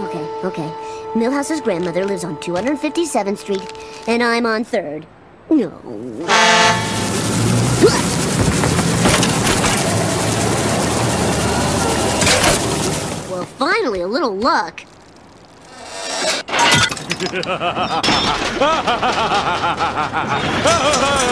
Okay. okay. Millhouse's grandmother lives on 257th Street, and I'm on 3rd. No. Well, finally, a little luck.